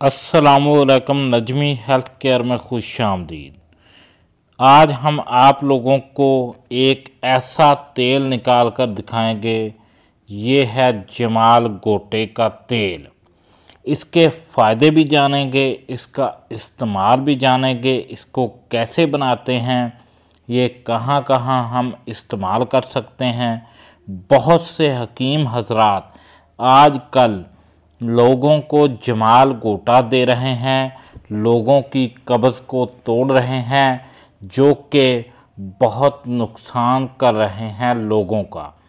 असलकम Najmi health care में खुश आमदीद। आज हम आप लोगों को एक ऐसा तेल निकाल कर दिखाएँगे। ये है जमाल गोटे का तेल। इसके फ़ायदे भी जानेंगे, इसका इस्तेमाल भी जानेंगे, इसको कैसे बनाते हैं, ये कहाँ कहाँ हम इस्तेमाल कर सकते हैं। बहुत से हकीम हजरात आज कल लोगों को जमाल गोटा दे रहे हैं, लोगों की कब्ज़ को तोड़ रहे हैं, जो कि बहुत नुकसान कर रहे हैं लोगों का।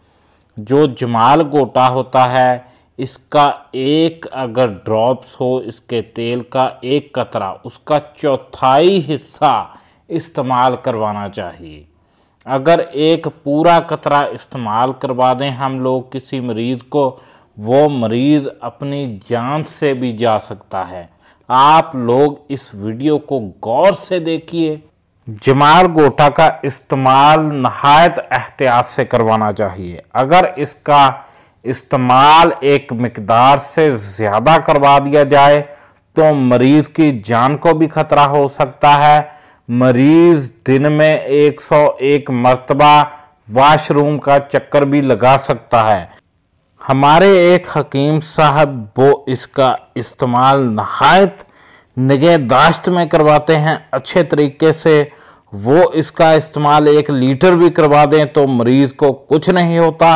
जो जमाल गोटा होता है, इसका एक अगर ड्रॉप्स हो, इसके तेल का एक कतरा, उसका चौथाई हिस्सा इस्तेमाल करवाना चाहिए। अगर एक पूरा कतरा इस्तेमाल करवा दें हम लोग किसी मरीज़ को वो मरीज़ अपनी जान से भी जा सकता है। आप लोग इस वीडियो को गौर से देखिए। जमाल गोटा का इस्तेमाल नहायत एहतियात से करवाना चाहिए। अगर इसका इस्तेमाल एक मकदार से ज़्यादा करवा दिया जाए तो मरीज़ की जान को भी ख़तरा हो सकता है। मरीज़ दिन में 101 मरतबा वाशरूम का चक्कर भी लगा सकता है। हमारे एक हकीम साहब वो इसका इस्तेमाल नहायत निगहदाश्त में करवाते हैं। अच्छे तरीके से वो इसका इस्तेमाल एक लीटर भी करवा दें तो मरीज़ को कुछ नहीं होता।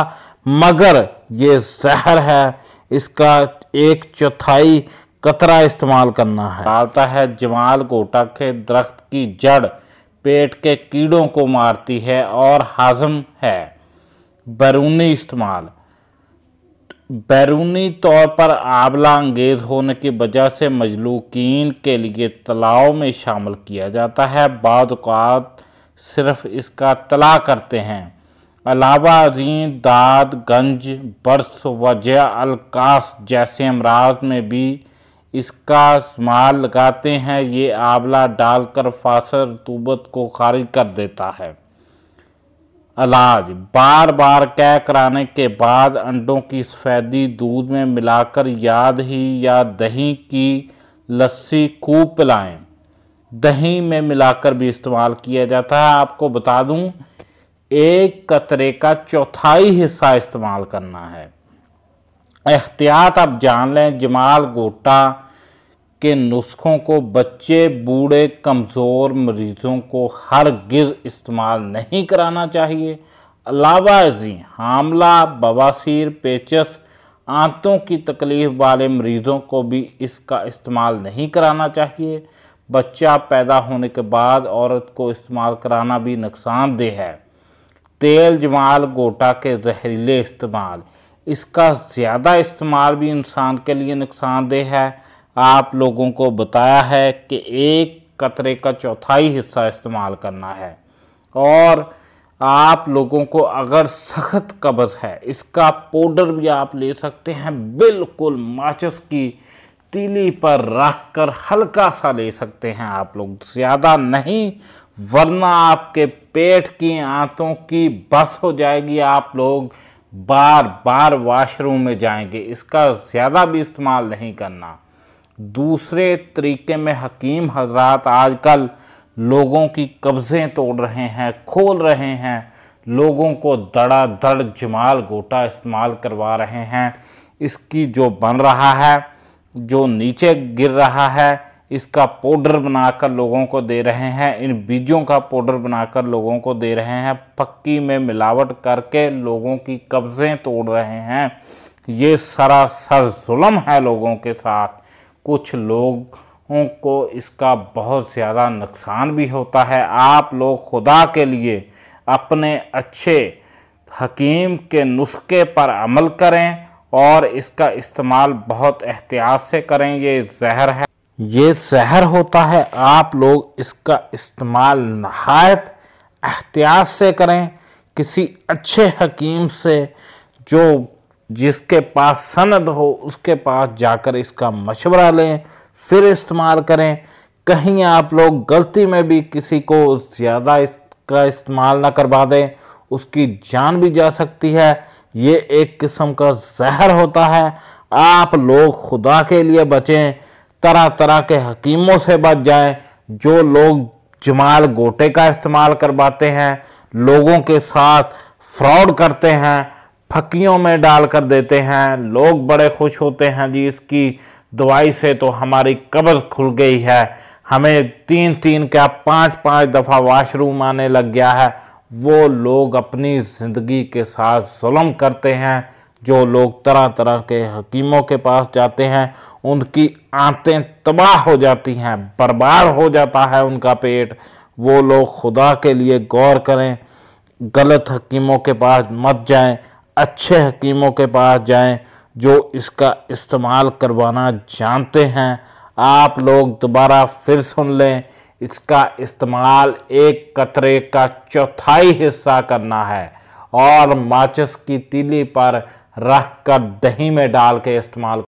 मगर ये जहर है, इसका एक चौथाई कतरा इस्तेमाल करना है। डालता है जमाल गोटा के दरख्त की जड़ पेट के कीड़ों को मारती है और हाजम है। बैरूनी इस्तेमाल। बैरूनी तौर पर आंवला अंगेज होने की वजह से मजलूकिन के लिए तलाव में शामिल किया जाता है। बाज़ात सिर्फ़ इसका तला करते हैं। अलावा अजीम दाद, गंज, बर्स वजह अलकास जैसे अमराज में भी इसका इस्तेमाल लगाते हैं। ये आंवला डालकर फासर रतूबत को खारिज कर देता है। इलाज बार बार कै कराने के बाद अंडों की सफ़ेदी दूध में मिलाकर याद ही या दही की लस्सी खूब पिलाएँ। दही में मिलाकर भी इस्तेमाल किया जाता है। आपको बता दूँ, एक कतरे का चौथाई हिस्सा इस्तेमाल करना है। एहतियात आप जान लें, जमाल, गोटा के नुस्खों को बच्चे, बूढ़े, कमज़ोर मरीज़ों को हर गिज़ इस्तेमाल नहीं कराना चाहिए। अलावा जी, हामला, बवासीर, पेचस, आंतों की तकलीफ़ वाले मरीज़ों को भी इसका इस्तेमाल नहीं कराना चाहिए। बच्चा पैदा होने के बाद औरत को इस्तेमाल कराना भी नुकसानदेह है। तेल जमाल, गोटा के जहरीले इस्तेमाल, इसका ज़्यादा इस्तेमाल भी इंसान के लिए नुकसानदेह है। आप लोगों को बताया है कि एक कतरे का चौथाई हिस्सा इस्तेमाल करना है। और आप लोगों को अगर सख्त कब्ज़ है, इसका पाउडर भी आप ले सकते हैं, बिल्कुल माचस की तीली पर रख कर हल्का सा ले सकते हैं आप लोग। ज़्यादा नहीं, वरना आपके पेट की आंतों की बस हो जाएगी, आप लोग बार बार वॉशरूम में जाएँगे। इसका ज़्यादा भी इस्तेमाल नहीं करना। दूसरे तरीके में हकीम हजरात आजकल लोगों की कब्ज़ें तोड़ रहे हैं, खोल रहे हैं। लोगों को दड़ा दड़ जमाल गोटा इस्तेमाल करवा रहे हैं। इसकी जो बन रहा है, जो नीचे गिर रहा है, इसका पाउडर बनाकर लोगों को दे रहे हैं। इन बीजों का पाउडर बनाकर लोगों को दे रहे हैं। पक्की में मिलावट करके लोगों की कब्ज़ें तोड़ रहे हैं। ये सरासर जुल्म है लोगों के साथ। कुछ लोगों को इसका बहुत ज़्यादा नुकसान भी होता है। आप लोग खुदा के लिए अपने अच्छे हकीम के नुस्खे पर अमल करें और इसका इस्तेमाल बहुत एहतियात से करें। ये जहर है। ये जहर होता है। आप लोग इसका इस्तेमाल नहायत एहतियात से करें। किसी अच्छे हकीम से जो जिसके पास सनद हो, उसके पास जाकर इसका मशवरा लें, फिर इस्तेमाल करें। कहीं आप लोग गलती में भी किसी को ज़्यादा इसका इस्तेमाल ना करवा दें, उसकी जान भी जा सकती है। ये एक किस्म का जहर होता है। आप लोग खुदा के लिए बचें तरह तरह के हकीमों से बच जाएँ। जो लोग जमाल गोटे का इस्तेमाल करवाते हैं, लोगों के साथ फ्रॉड करते हैं फकियों में डाल कर देते हैं। लोग बड़े खुश होते हैं जी, इसकी दवाई से तो हमारी कब्ज खुल गई है। हमें तीन तीन क्या पाँच पाँच दफ़ा वाशरूम आने लग गया है। वो लोग अपनी ज़िंदगी के साथ जुल्म करते हैं। जो लोग तरह तरह के हकीमों के पास जाते हैं, उनकी आंतें तबाह हो जाती हैं, बर्बाद हो जाता है उनका पेट। वो लोग खुदा के लिए गौर करें, गलत हकीमों के पास मत जाएँ। अच्छे हकीमों के पास जाएँ जो इसका इस्तेमाल करवाना जानते हैं। आप लोग दोबारा फिर सुन लें, इसका इस्तेमाल एक कतरे का चौथाई हिस्सा करना है और माचिस की तीली पर रख कर दही में डाल के इस्तेमाल